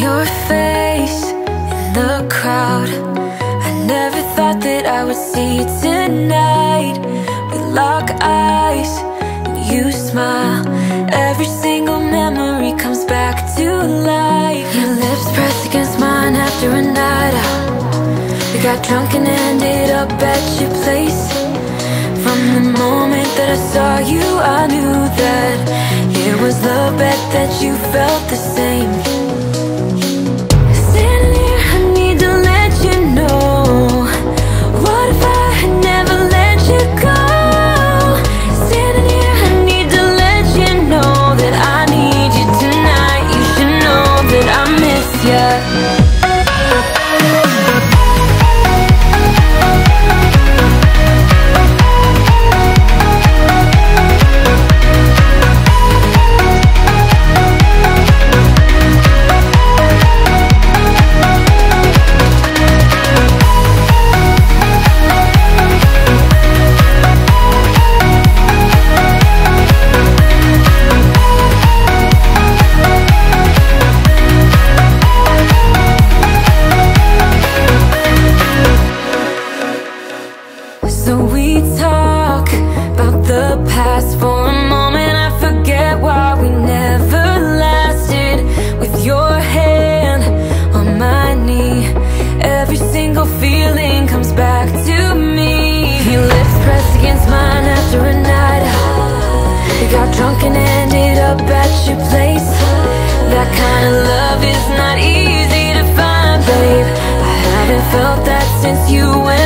Your face in the crowd. I never thought that I would see you tonight. We lock eyes and you smile. Every single memory comes back to life. Your lips pressed against mine after a night out. We got drunk and ended up at your place. From the moment that I saw you I knew that It was love bet that you felt the same. felt that since you went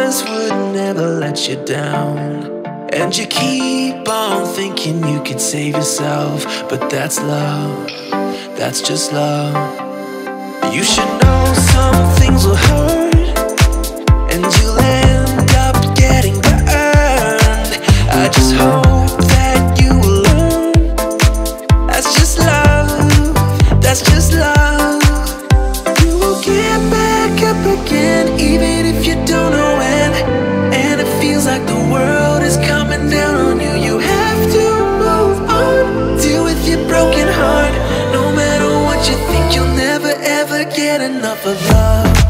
friends would never let you down. And you keep on thinking you could save yourself, but that's love, that's just love. You should know some things will hurt, and you'll end up getting burned. I just hope that you will learn. That's just love, that's just love. You will get back up again, even if. get enough of love.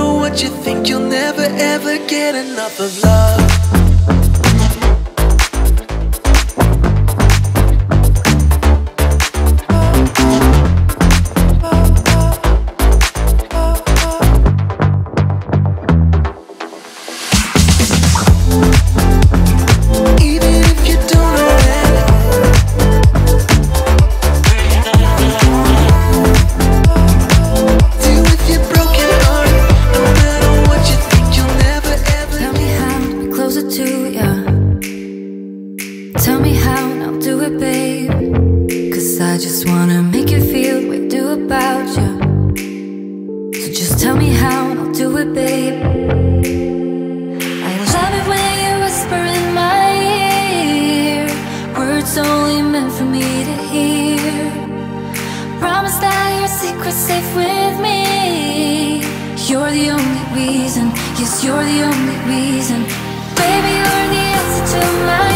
But you think you'll never ever get enough of love. Promise that your secret's safe with me. You're the only reason, yes you're the only reason. Baby, you're the answer to my